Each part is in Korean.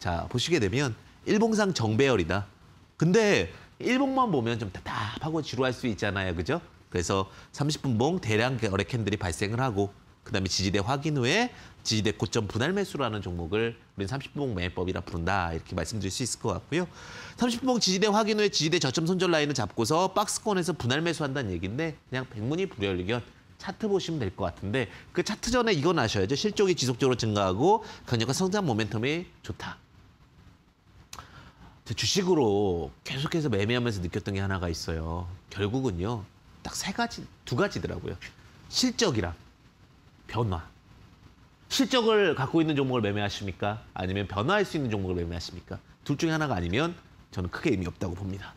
자, 보시게 되면 일봉상 정배열이다. 근데 일봉만 보면 좀 답답하고 지루할 수 있잖아요. 그죠? 그래서 30분봉 대량 거래 캔들이 발생을 하고 그다음에 지지대 확인 후에 지지대 고점 분할 매수라는 종목을 우리는 30분봉 매매법이라 부른다 이렇게 말씀드릴 수 있을 것 같고요. 30분봉 지지대 확인 후에 지지대 저점 손절 라인을 잡고서 박스권에서 분할 매수한다는 얘기인데 그냥 백문이 불여일견 차트 보시면 될 것 같은데 그 차트 전에 이건 아셔야죠. 실적이 지속적으로 증가하고 강력한 성장 모멘텀이 좋다. 제 주식으로 계속해서 매매하면서 느꼈던 게 하나가 있어요. 결국은요. 딱 세 가지, 두 가지더라고요. 실적이랑 변화. 실적을 갖고 있는 종목을 매매하십니까? 아니면 변화할 수 있는 종목을 매매하십니까? 둘 중에 하나가 아니면 저는 크게 의미 없다고 봅니다.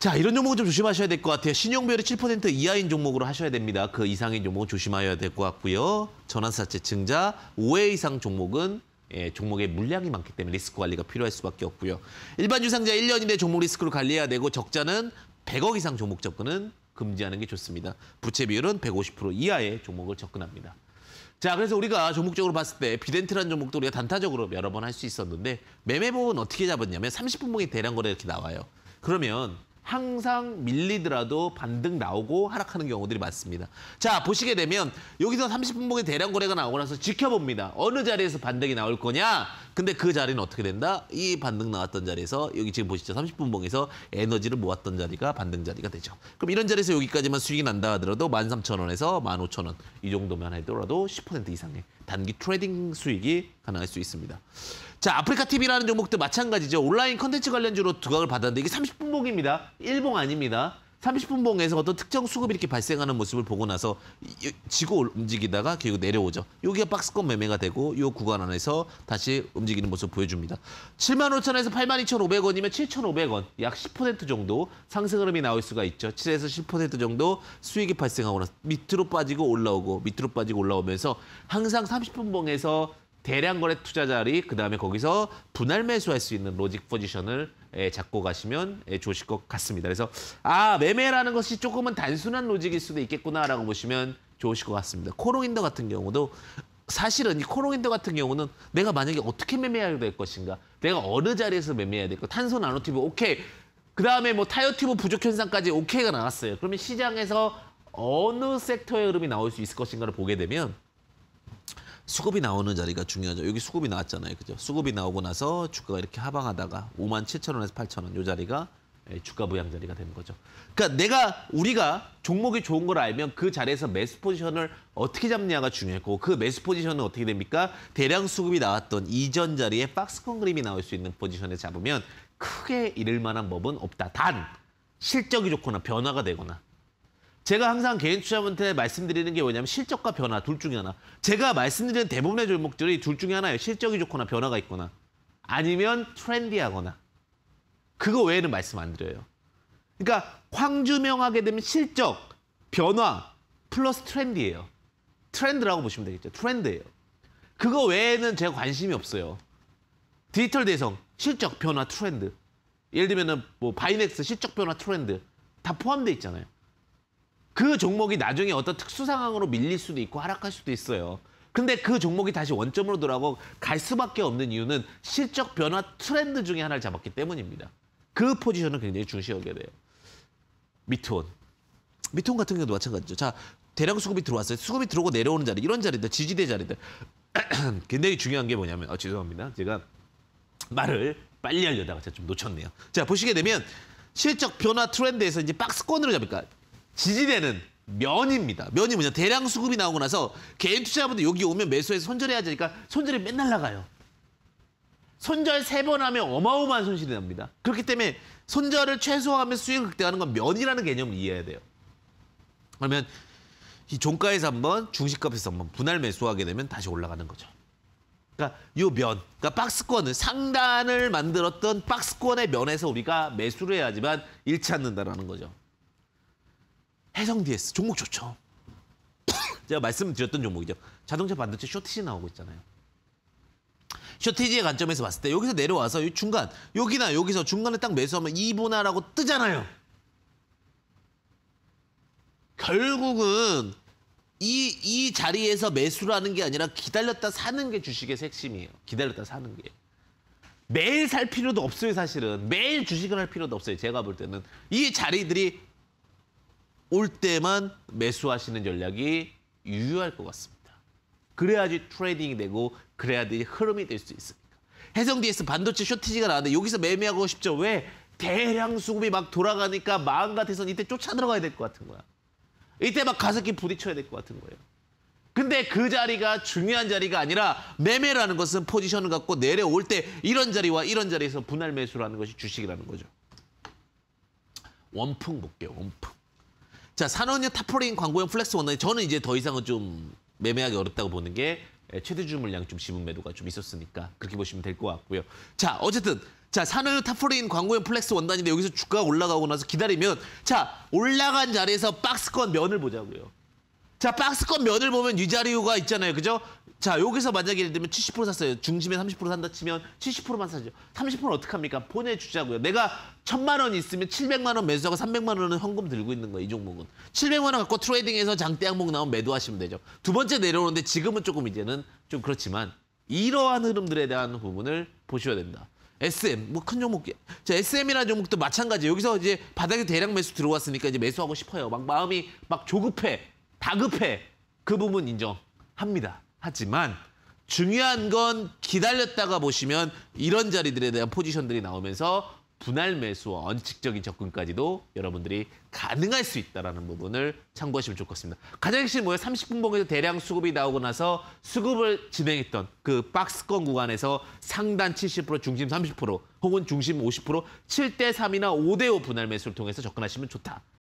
자, 이런 종목은 좀 조심하셔야 될 것 같아요. 신용비율이 7% 이하인 종목으로 하셔야 됩니다. 그 이상인 종목은 조심하셔야 될 것 같고요. 전환사채 증자 5회 이상 종목은 예, 종목에 물량이 많기 때문에 리스크 관리가 필요할 수밖에 없고요. 일반 유상자 1년 이내 종목 리스크를 관리해야 되고 적자는 100억 이상 종목 접근은 금지하는 게 좋습니다. 부채 비율은 150% 이하의 종목을 접근합니다. 자, 그래서 우리가 종목적으로 봤을 때 비덴트라는 종목도 우리가 단타적으로 여러 번 할 수 있었는데 매매복은 어떻게 잡았냐면 30분봉이 대량 거래 이렇게 나와요. 그러면 항상 밀리더라도 반등 나오고 하락하는 경우들이 많습니다. 자, 보시게 되면 여기서 30분 봉의 대량 거래가 나오고 나서 지켜봅니다. 어느 자리에서 반등이 나올 거냐? 근데 그 자리는 어떻게 된다? 이 반등 나왔던 자리에서 여기 지금 보시죠. 30분 봉에서 에너지를 모았던 자리가 반등 자리가 되죠. 그럼 이런 자리에서 여기까지만 수익이 난다 하더라도 13,000원에서 15,000원 이 정도만 하더라도 10% 이상의 단기 trading 수익이 가능할 수 있습니다. 자, 아프리카 TV라는 종목도 마찬가지죠. 온라인 컨텐츠 관련주로 두각을 받았는데 이게 30분봉입니다. 일봉 아닙니다. 30분 봉에서 어떤 특정 수급이 이렇게 발생하는 모습을 보고 나서 지고 움직이다가 결국 내려오죠. 여기가 박스권 매매가 되고 이 구간 안에서 다시 움직이는 모습을 보여줍니다. 7만 5천에서 8만 2,500원이면 7,500원, 약 10% 정도 상승 흐름이 나올 수가 있죠. 7에서 10% 정도 수익이 발생하고 나서 밑으로 빠지고 올라오고 밑으로 빠지고 올라오면서 항상 30분 봉에서 대량 거래 투자 자리 그다음에 거기서 분할 매수할 수 있는 로직 포지션을 예, 잡고 가시면 예, 좋으실 것 같습니다. 그래서 아 매매라는 것이 조금은 단순한 로직일 수도 있겠구나라고 보시면 좋으실 것 같습니다. 코오롱인더 같은 경우도 사실은 이 코오롱인더 같은 경우는 내가 만약에 어떻게 매매해야 될 것인가 내가 어느 자리에서 매매해야 될까 탄소 나노튜브 오케이 그 다음에 뭐 타이어 튜브 부족 현상까지 오케이가 나왔어요. 그러면 시장에서 어느 섹터의 흐름이 나올 수 있을 것인가를 보게 되면 수급이 나오는 자리가 중요하죠. 여기 수급이 나왔잖아요. 그죠? 수급이 나오고 나서 주가가 이렇게 하방하다가 5만 7천 원에서 8천 원, 요 자리가 예, 주가 부양 자리가 되는 거죠. 그러니까 내가 우리가 종목이 좋은 걸 알면 그 자리에서 매수 포지션을 어떻게 잡냐가 중요했고 그 매수 포지션은 어떻게 됩니까? 대량 수급이 나왔던 이전 자리에 박스권 그림이 나올 수 있는 포지션에 잡으면 크게 잃을 만한 법은 없다. 단 실적이 좋거나 변화가 되거나 제가 항상 개인 투자분한테 말씀드리는 게 뭐냐면 실적과 변화 둘 중에 하나. 제가 말씀드리는 대부분의 종목들이 둘 중에 하나예요. 실적이 좋거나 변화가 있거나 아니면 트렌디하거나 그거 외에는 말씀 안 드려요. 그러니까 황주명하게 되면 실적, 변화 플러스 트렌디예요. 트렌드라고 보시면 되겠죠. 트렌드예요. 그거 외에는 제가 관심이 없어요. 디지털 대성, 실적, 변화, 트렌드. 예를 들면 은 뭐 바이넥스 실적 변화 트렌드 다 포함되어 있잖아요. 그 종목이 나중에 어떤 특수 상황으로 밀릴 수도 있고 하락할 수도 있어요. 근데 그 종목이 다시 원점으로 돌아가고 갈 수밖에 없는 이유는 실적 변화 트렌드 중에 하나를 잡았기 때문입니다. 그 포지션을 굉장히 중시 여겨야 돼요. 미트온. 미트온 같은 경우도 마찬가지죠. 자, 대량 수급이 들어왔어요. 수급이 들어오고 내려오는 자리, 이런 자리들, 지지대 자리들. 굉장히 중요한 게 뭐냐면, 어, 죄송합니다. 제가 말을 빨리 하려다가 제가 좀 놓쳤네요. 자, 보시게 되면 실적 변화 트렌드에서 이제 박스권으로 잡을까? 지지대는 면입니다. 면이 뭐냐? 대량 수급이 나오고 나서 개인 투자자분들 여기 오면 매수해서 손절해야 되니까 손절이 맨날 나가요. 손절 세 번 하면 어마어마한 손실이 납니다. 그렇기 때문에 손절을 최소화하면 수익을 극대화하는 건 면이라는 개념을 이해해야 돼요. 그러면 이 종가에서 한번 중시값에서 한번 분할 매수하게 되면 다시 올라가는 거죠. 그러니까 요 면, 그러니까 박스권을 상단을 만들었던 박스권의 면에서 우리가 매수를 해야지만 잃지 않는다라는 거죠. 해성 DS 종목 좋죠. 제가 말씀드렸던 종목이죠. 자동차 반도체 쇼티지 나오고 있잖아요. 쇼티지의 관점에서 봤을 때 여기서 내려와서 이 중간 여기나 여기서 중간에 딱 매수하면 2분할하고 뜨잖아요. 결국은 이, 이 자리에서 매수를 하는 게 아니라 기다렸다 사는 게 주식의 핵심이에요. 기다렸다 사는 게. 매일 살 필요도 없어요, 사실은. 매일 주식을 할 필요도 없어요. 제가 볼 때는. 이 자리들이 올 때만 매수하시는 전략이 유효할 것 같습니다. 그래야지 trading이 되고 그래야지 흐름이 될 수 있으니까. 해성 DS 반도체 쇼티지가 나왔는데 여기서 매매하고 싶죠. 왜? 대량 수급이 막 돌아가니까 마음 같아서 이때 쫓아 들어가야 될 것 같은 거야. 이때 막 가서 부딪혀야 될 것 같은 거예요. 근데 그 자리가 중요한 자리가 아니라 매매라는 것은 포지션을 갖고 내려올 때 이런 자리와 이런 자리에서 분할 매수라는 것이 주식이라는 거죠. 원풍 볼게요. 원풍. 자, 산원형 타포린 광고용 flex 원단이 저는 이제 더 이상은 좀 매매하기 어렵다고 보는 게 에, 최대 주주 물량 좀 지분 매도가 좀 있었으니까 그렇게 보시면 될 것 같고요. 자, 어쨌든 자, 산원형 타포린 광고용 flex 원단인데 여기서 주가가 올라가고 나서 기다리면 자, 올라간 자리에서 박스권 면을 보자고요. 자, 박스권 면을 보면 이 자리가 있잖아요. 그죠? 자, 여기서 만약에 예를 들면 70% 샀어요. 중심에 30% 산다 치면 70%만 사죠. 30%는 어떡합니까? 보내주자고요. 내가 천만 원 있으면 700만 원 매수하고 300만 원은 현금 들고 있는 거예요. 이 종목은. 700만 원 갖고 트레이딩해서 장대 항목 나오면 매도하시면 되죠. 두 번째 내려오는데 지금은 조금 이제는 좀 그렇지만 이러한 흐름들에 대한 부분을 보셔야 된다. SM 뭐 큰 종목 자 SM이라는 종목도 마찬가지 여기서 이제 바닥에 대량 매수 들어왔으니까 이제 매수하고 싶어요 막 마음이 막 조급해 다급해 그 부분 인정합니다 하지만 중요한 건 기다렸다가 보시면 이런 자리들에 대한 포지션들이 나오면서 분할 매수와 원칙적인 접근까지도 여러분들이 가능할 수 있다는 부분을 참고하시면 좋겠습니다. 가장 핵심 뭐예요? 30분 봉에서 대량 수급이 나오고 나서 수급을 진행했던 그 박스권 구간에서 상단 70% 중심 30% 혹은 중심 50% 7대 3이나 5대 5 분할 매수를 통해서 접근하시면 좋다.